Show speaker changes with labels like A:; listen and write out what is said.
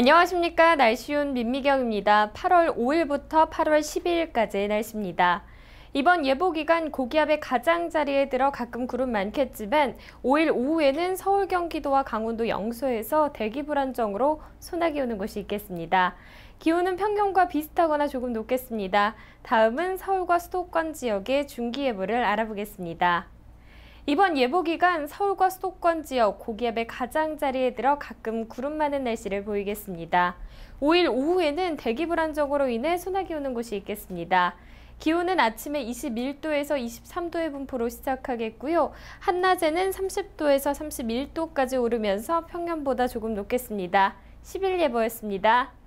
A: 안녕하십니까. 날씨운 민미경입니다. 8월 5일부터 8월 12일까지의 날씨입니다. 이번 예보 기간 고기압의 가장자리에 들어 가끔 구름 많겠지만 5일 오후에는 서울 경기도와 강원도 영서에서 대기 불안정으로 소나기 오는 곳이 있겠습니다. 기온은 평균과 비슷하거나 조금 높겠습니다. 다음은 서울과 수도권 지역의 중기예보를 알아보겠습니다. 이번 예보 기간 서울과 수도권 지역 고기압의 가장자리에 들어 가끔 구름 많은 날씨를 보이겠습니다. 5일 오후에는 대기 불안정으로 인해 소나기 오는 곳이 있겠습니다. 기온은 아침에 21도에서 23도의 분포로 시작하겠고요. 한낮에는 30도에서 31도까지 오르면서 평년보다 조금 높겠습니다. 10일 예보였습니다.